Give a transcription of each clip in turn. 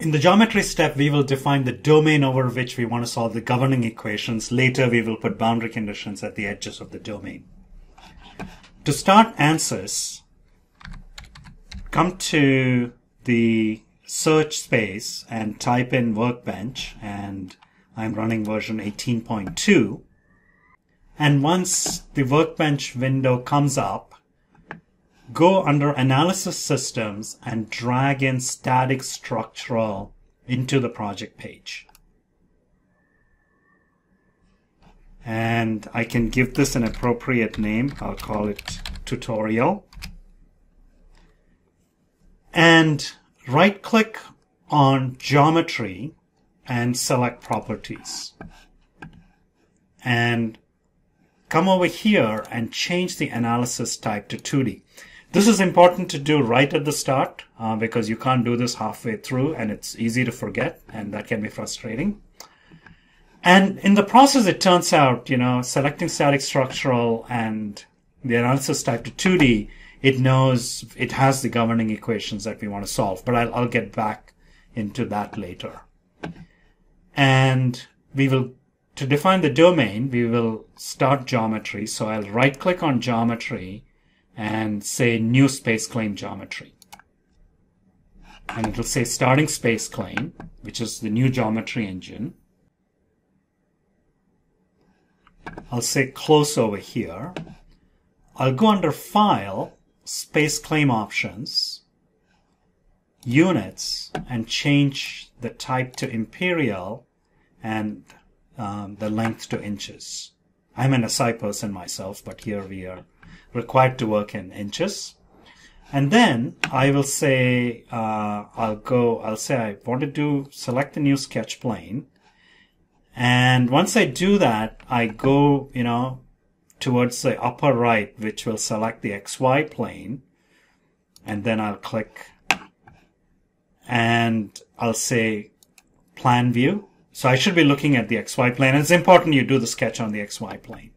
In the geometry step, we will define the domain over which we want to solve the governing equations. Later, we will put boundary conditions at the edges of the domain. To start ANSYS, come to the search space and type in workbench and I'm running version 18.2 and once the workbench window comes up go under analysis systems and drag in static structural into the project page. And I can give this an appropriate name. I'll call it tutorial. And right click on geometry and select properties. And come over here and change the analysis type to 2D. This is important to do right at the start uh, because you can't do this halfway through and it's easy to forget and that can be frustrating. And in the process, it turns out, you know, selecting static structural and the analysis type to 2D it knows it has the governing equations that we want to solve, but I'll, I'll get back into that later. And we will, to define the domain, we will start geometry. So I'll right click on geometry and say new SpaceClaim geometry. And it will say starting SpaceClaim, which is the new geometry engine. I'll say close over here. I'll go under file SpaceClaim options, units, and change the type to imperial and um, the length to inches. I'm an SI person myself, but here we are required to work in inches. And then I will say, uh, I'll go, I'll say I want to do, select the new sketch plane. And once I do that, I go, you know, towards the upper right, which will select the XY plane. And then I'll click and I'll say plan view. So I should be looking at the XY plane. It's important you do the sketch on the XY plane.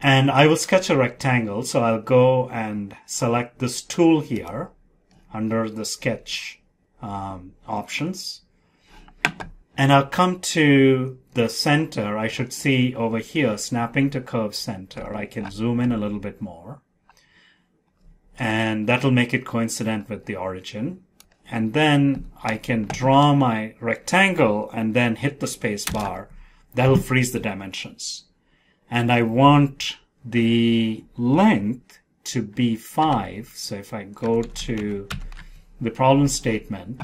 And I will sketch a rectangle. So I'll go and select this tool here under the sketch um, options. And I'll come to the center. I should see over here, snapping to curve center. I can zoom in a little bit more. And that'll make it coincident with the origin. And then I can draw my rectangle and then hit the space bar. That'll freeze the dimensions. And I want the length to be 5. So if I go to the problem statement,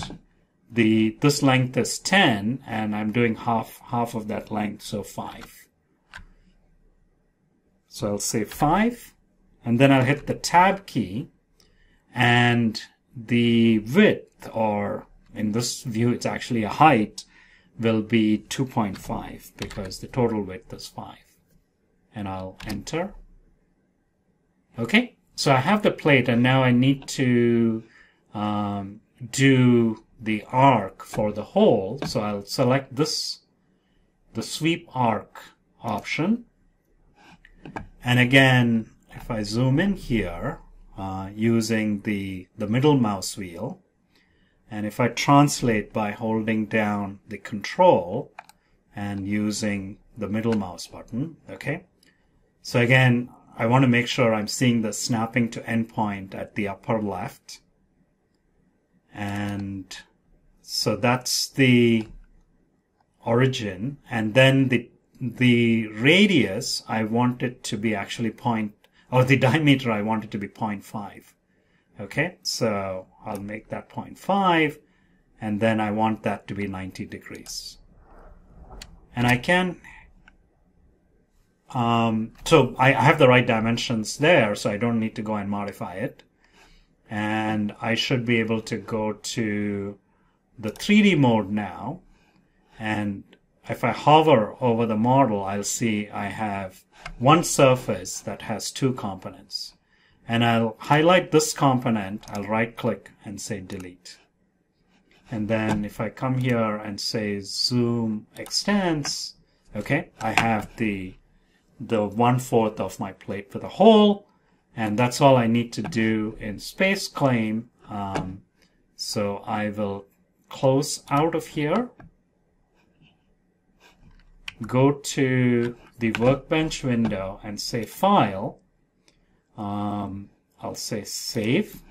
the this length is 10 and I'm doing half half of that length so 5 so I'll say 5 and then I'll hit the tab key and the width or in this view it's actually a height will be 2.5 because the total width is 5 and I'll enter okay so I have the plate and now I need to um, do the arc for the hole. So I'll select this, the sweep arc option. And again, if I zoom in here, uh, using the, the middle mouse wheel, and if I translate by holding down the control and using the middle mouse button, okay? So again, I want to make sure I'm seeing the snapping to endpoint at the upper left. And so that's the origin. And then the, the radius, I want it to be actually point, or the diameter, I want it to be 0.5. Okay, so I'll make that 0.5 and then I want that to be 90 degrees. And I can, um, so I have the right dimensions there, so I don't need to go and modify it. And I should be able to go to the 3D mode now, and if I hover over the model, I'll see I have one surface that has two components. And I'll highlight this component, I'll right click and say delete. And then if I come here and say zoom extends, okay, I have the, the one fourth of my plate for the hole. And that's all I need to do in SpaceClaim. Um, so I will close out of here. Go to the workbench window and say file. Um, I'll say save.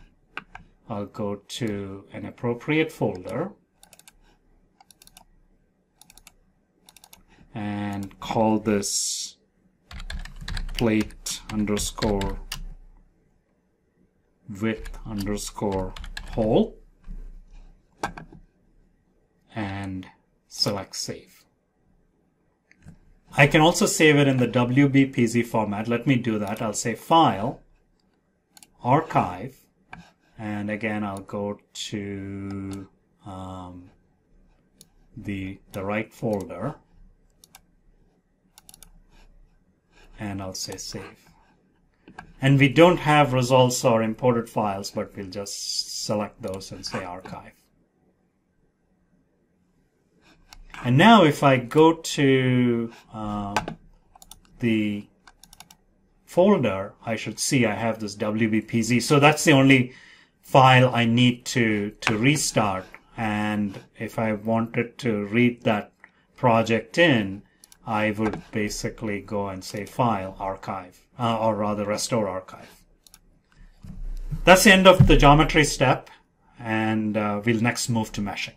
I'll go to an appropriate folder and call this plate underscore width underscore hole and select save. I can also save it in the WBPZ format. Let me do that. I'll say file, archive, and again I'll go to um, the, the right folder and I'll say save. And we don't have results or imported files, but we'll just select those and say archive. And now if I go to uh, the folder, I should see I have this WBPZ. So that's the only file I need to, to restart. And if I wanted to read that project in, I would basically go and say file, archive, uh, or rather restore archive. That's the end of the geometry step, and uh, we'll next move to meshing.